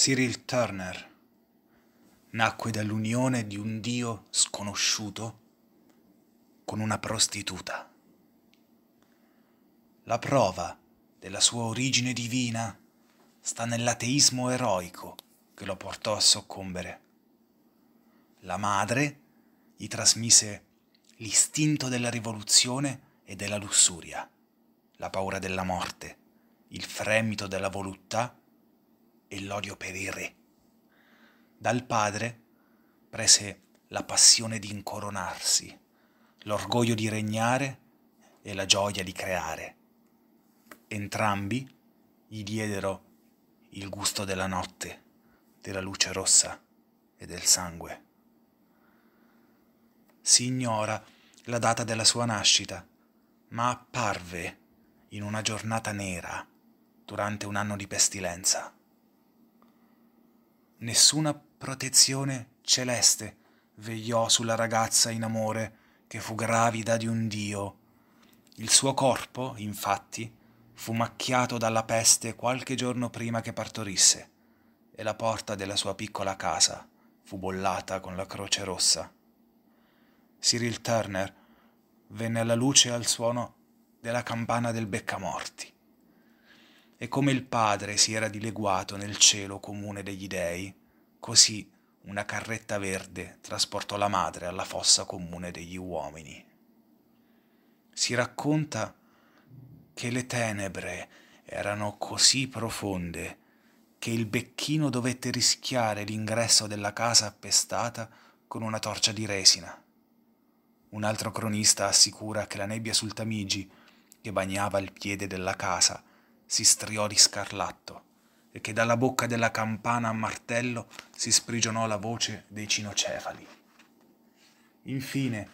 Cyril Turner nacque dall'unione di un dio sconosciuto con una prostituta. La prova della sua origine divina sta nell'ateismo eroico che lo portò a soccombere. La madre gli trasmise l'istinto della rivoluzione e della lussuria, la paura della morte, il fremito della voluttà e l'odio per i re. Dal padre prese la passione di incoronarsi, l'orgoglio di regnare e la gioia di creare. Entrambi gli diedero il gusto della notte, della luce rossa e del sangue. Si ignora la data della sua nascita, ma apparve in una giornata nera durante un anno di pestilenza. Nessuna protezione celeste vegliò sulla ragazza in amore che fu gravida di un dio. Il suo corpo, infatti, fu macchiato dalla peste qualche giorno prima che partorisse e la porta della sua piccola casa fu bollata con la croce rossa. Cyril Turner venne alla luce al suono della campana del beccamorti. E come il Padre si era dileguato nel cielo comune degli dei, così una carretta verde trasportò la madre alla fossa comune degli uomini. Si racconta che le tenebre erano così profonde che il becchino dovette rischiare l'ingresso della casa appestata con una torcia di resina. Un altro cronista assicura che la nebbia sul Tamigi, che bagnava il piede della casa, si striò di scarlatto e che dalla bocca della campana a martello si sprigionò la voce dei cinocefali. Infine,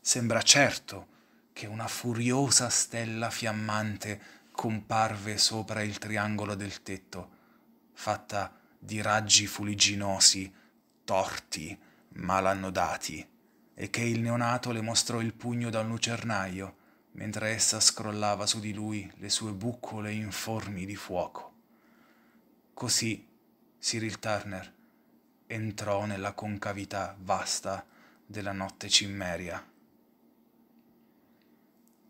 sembra certo che una furiosa stella fiammante comparve sopra il triangolo del tetto, fatta di raggi fuligginosi, torti, malannodati, e che il neonato le mostrò il pugno da un lucernaio mentre essa scrollava su di lui le sue buccole informi di fuoco. Così Cyril Turner entrò nella concavità vasta della notte cimmeria.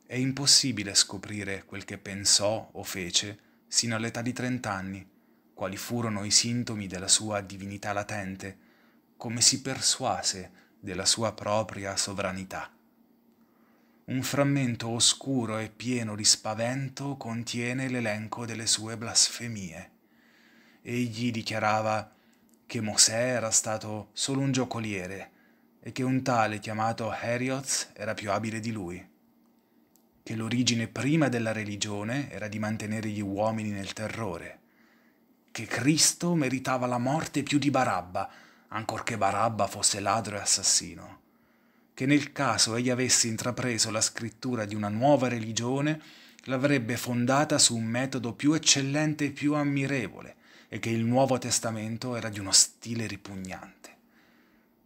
È impossibile scoprire quel che pensò o fece sino all'età di trent'anni, quali furono i sintomi della sua divinità latente, come si persuase della sua propria sovranità. Un frammento oscuro e pieno di spavento contiene l'elenco delle sue blasfemie. Egli dichiarava che Mosè era stato solo un giocoliere e che un tale chiamato Heriots era più abile di lui, che l'origine prima della religione era di mantenere gli uomini nel terrore, che Cristo meritava la morte più di Barabba, ancorché Barabba fosse ladro e assassino che nel caso egli avesse intrapreso la scrittura di una nuova religione, l'avrebbe fondata su un metodo più eccellente e più ammirevole, e che il Nuovo Testamento era di uno stile ripugnante,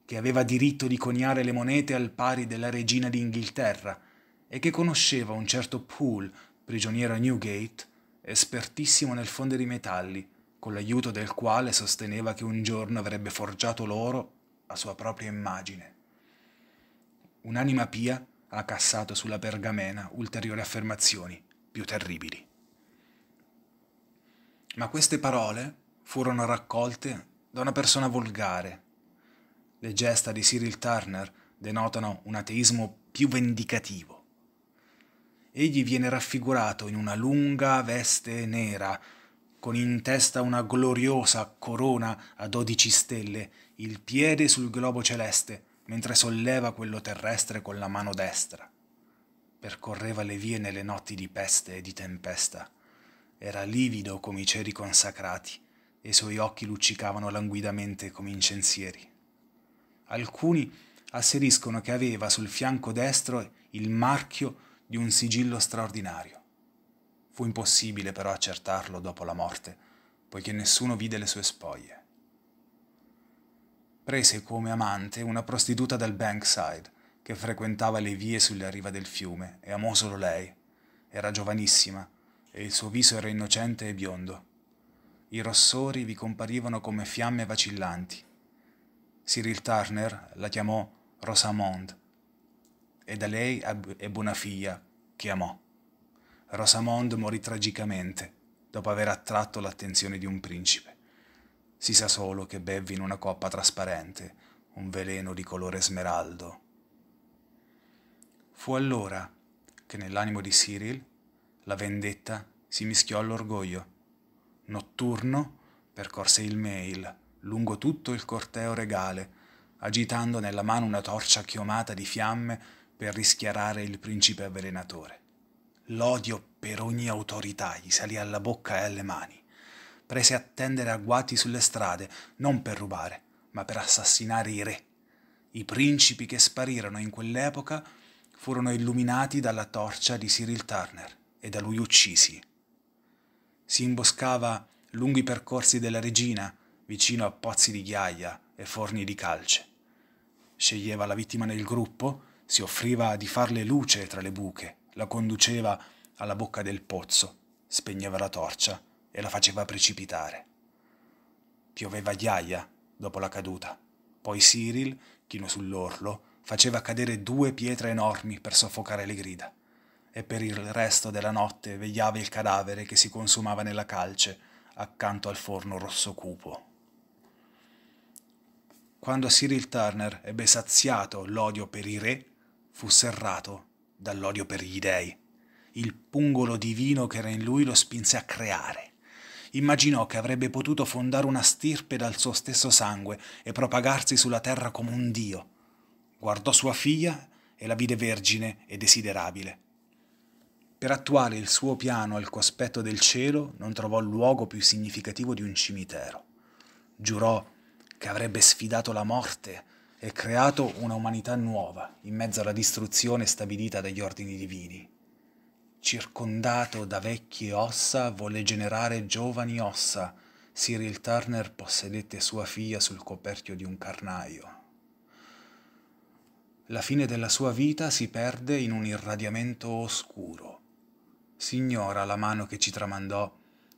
che aveva diritto di coniare le monete al pari della regina d'Inghilterra, e che conosceva un certo Poole, prigioniero a Newgate, espertissimo nel fondere i metalli, con l'aiuto del quale sosteneva che un giorno avrebbe forgiato l'oro a sua propria immagine. Un'anima pia ha cassato sulla pergamena ulteriori affermazioni più terribili. Ma queste parole furono raccolte da una persona volgare. Le gesta di Cyril Turner denotano un ateismo più vendicativo. Egli viene raffigurato in una lunga veste nera, con in testa una gloriosa corona a dodici stelle, il piede sul globo celeste, mentre solleva quello terrestre con la mano destra. Percorreva le vie nelle notti di peste e di tempesta. Era livido come i ceri consacrati e i suoi occhi luccicavano languidamente come incensieri. Alcuni asseriscono che aveva sul fianco destro il marchio di un sigillo straordinario. Fu impossibile però accertarlo dopo la morte, poiché nessuno vide le sue spoglie. Prese come amante una prostituta del Bankside, che frequentava le vie sulle riva del fiume, e amò solo lei. Era giovanissima, e il suo viso era innocente e biondo. i rossori vi comparivano come fiamme vacillanti. Cyril Turner la chiamò Rosamond e da lei ebbe una figlia che amò. Rosamond morì tragicamente dopo aver attratto l'attenzione di un principe. Si sa solo che bevve in una coppa trasparente un veleno di colore smeraldo. Fu allora che nell'animo di Cyril la vendetta si mischiò all'orgoglio. Notturno percorse il mail lungo tutto il corteo regale, agitando nella mano una torcia chiomata di fiamme per rischiarare il principe avvelenatore. L'odio per ogni autorità gli salì alla bocca e alle mani. Prese a tendere agguati sulle strade, non per rubare, ma per assassinare i re. I principi che sparirono in quell'epoca furono illuminati dalla torcia di Cyril Turner e da lui uccisi. Si imboscava lungo i percorsi della regina, vicino a pozzi di ghiaia e forni di calce. Sceglieva la vittima nel gruppo, si offriva di farle luce tra le buche, la conduceva alla bocca del pozzo, spegneva la torcia e la faceva precipitare. Pioveva ghiaia dopo la caduta. Poi Cyril, chino sull'orlo, faceva cadere due pietre enormi per soffocare le grida e per il resto della notte vegliava il cadavere che si consumava nella calce accanto al forno rosso cupo. Quando Cyril Turner ebbe saziato l'odio per i re, fu serrato dall'odio per gli dei. Il pungolo divino che era in lui lo spinse a creare. Immaginò che avrebbe potuto fondare una stirpe dal suo stesso sangue e propagarsi sulla terra come un dio. Guardò sua figlia e la vide vergine e desiderabile. Per attuare il suo piano al cospetto del cielo non trovò luogo più significativo di un cimitero. Giurò che avrebbe sfidato la morte e creato una umanità nuova in mezzo alla distruzione stabilita dagli ordini divini. Circondato da vecchie ossa, volle generare giovani ossa. Cyril Turner possedette sua figlia sul coperchio di un carnaio. La fine della sua vita si perde in un irradiamento oscuro si ignora la mano che ci tramandò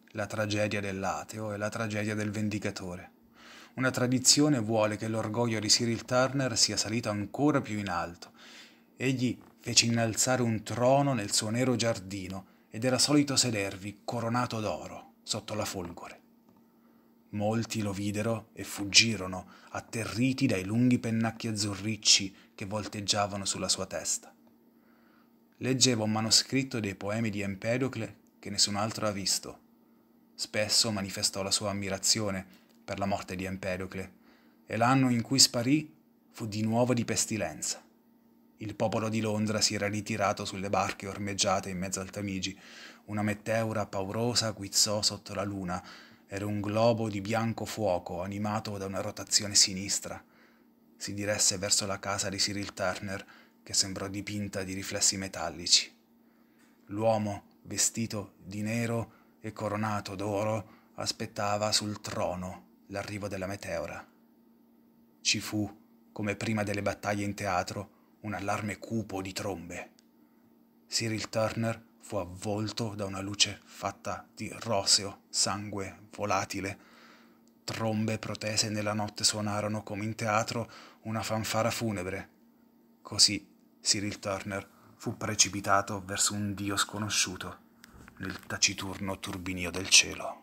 la tragedia dell'ateo e la tragedia del vendicatore. Una tradizione vuole che l'orgoglio di Cyril Turner sia salito ancora più in alto. Egli fece innalzare un trono nel suo nero giardino ed era solito sedervi, coronato d'oro, sotto la folgore. Molti lo videro e fuggirono, atterriti dai lunghi pennacchi azzurricci che volteggiavano sulla sua testa. Leggeva un manoscritto dei poemi di Empedocle che nessun altro ha visto. Spesso manifestò la sua ammirazione per la morte di Empedocle e l'anno in cui sparì fu di nuovo di pestilenza. Il popolo di Londra si era ritirato sulle barche ormeggiate in mezzo al Tamigi. Una meteora paurosa guizzò sotto la luna. Era un globo di bianco fuoco animato da una rotazione sinistra. Si diresse verso la casa di Cyril Turner, che sembrò dipinta di riflessi metallici. L'uomo, vestito di nero e coronato d'oro, aspettava sul trono l'arrivo della meteora. Ci fu, come prima delle battaglie in teatro, un allarme cupo di trombe. Cyril Turner fu avvolto da una luce fatta di roseo, sangue volatile. Trombe protese nella notte suonarono come in teatro una fanfara funebre. Così Cyril Turner fu precipitato verso un dio sconosciuto nel taciturno turbinio del cielo.